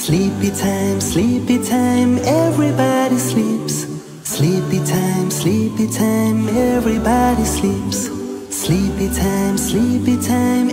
Sleepy time, sleepy time, everybody sleeps. Sleepy time, sleepy time, everybody sleeps. Sleepy time, sleepy time,